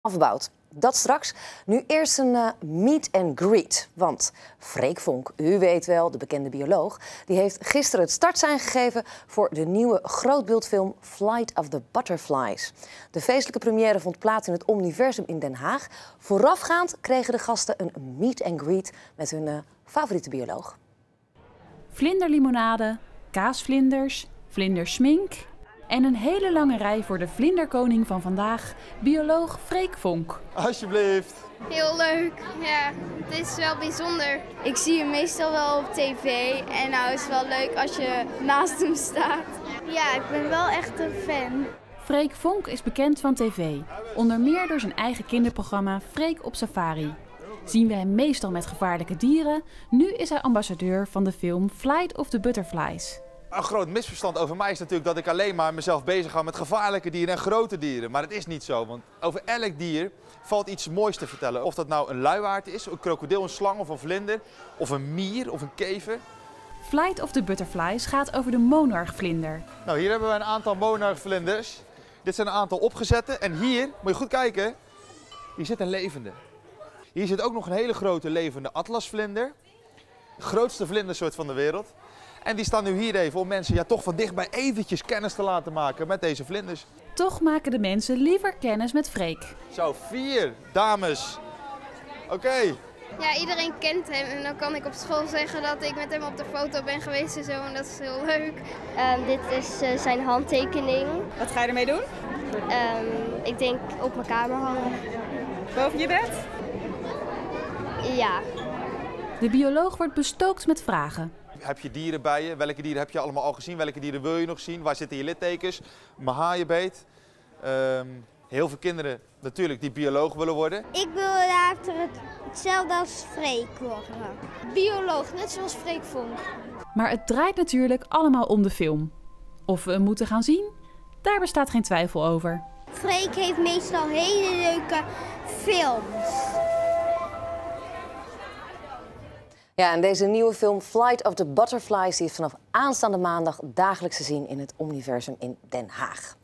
afbouwt. Dat straks. Nu eerst een uh, meet and greet. Want Freek Vonk, u weet wel, de bekende bioloog... die heeft gisteren het startsein gegeven... voor de nieuwe grootbeeldfilm Flight of the Butterflies. De feestelijke première vond plaats in het Omniversum in Den Haag. Voorafgaand kregen de gasten een meet and greet... met hun uh, favoriete bioloog. Vlinderlimonade, kaasvlinders, vlindersmink en een hele lange rij voor de vlinderkoning van vandaag, bioloog Freek Vonk. Alsjeblieft. Heel leuk, ja. Het is wel bijzonder. Ik zie hem meestal wel op tv en nou is het wel leuk als je naast hem staat. Ja, ik ben wel echt een fan. Freek Vonk is bekend van tv, onder meer door zijn eigen kinderprogramma Freek op Safari. Zien we hem meestal met gevaarlijke dieren, nu is hij ambassadeur van de film Flight of the Butterflies. Een groot misverstand over mij is natuurlijk dat ik alleen maar mezelf bezig hou met gevaarlijke dieren en grote dieren. Maar het is niet zo, want over elk dier valt iets moois te vertellen. Of dat nou een luiwaard is, een krokodil, een slang of een vlinder, of een mier of een kever. Flight of the Butterflies gaat over de monarchvlinder. Nou, hier hebben we een aantal monarchvlinders. Dit zijn een aantal opgezette. En hier, moet je goed kijken, hier zit een levende. Hier zit ook nog een hele grote levende atlasvlinder. De grootste vlindersoort van de wereld. En die staan nu hier even om mensen ja, toch van dichtbij eventjes kennis te laten maken met deze vlinders. Toch maken de mensen liever kennis met Freek. Zo, vier dames. Oké. Ja, iedereen kent hem en dan kan ik op school zeggen dat ik met hem op de foto ben geweest en zo. En dat is heel leuk. Um, dit is uh, zijn handtekening. Wat ga je ermee doen? Um, ik denk op mijn kamer hangen. Boven je bed? Ja. De bioloog wordt bestookt met vragen. Heb je dieren bij je? Welke dieren heb je allemaal al gezien? Welke dieren wil je nog zien? Waar zitten je littekens? Mijn haaienbeet. Um, heel veel kinderen natuurlijk die bioloog willen worden. Ik wil later het, hetzelfde als Freek worden. Bioloog, net zoals Freek Vonk. Maar het draait natuurlijk allemaal om de film. Of we hem moeten gaan zien, daar bestaat geen twijfel over. Freek heeft meestal hele leuke films. Ja, en deze nieuwe film Flight of the Butterflies die is vanaf aanstaande maandag dagelijks te zien in het Omniversum in Den Haag.